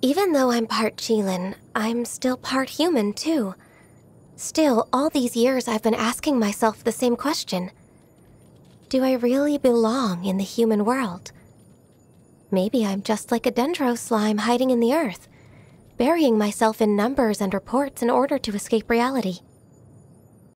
Even though I'm part Qilin, I'm still part human, too. Still, all these years I've been asking myself the same question Do I really belong in the human world? Maybe I'm just like a dendro slime hiding in the earth, burying myself in numbers and reports in order to escape reality.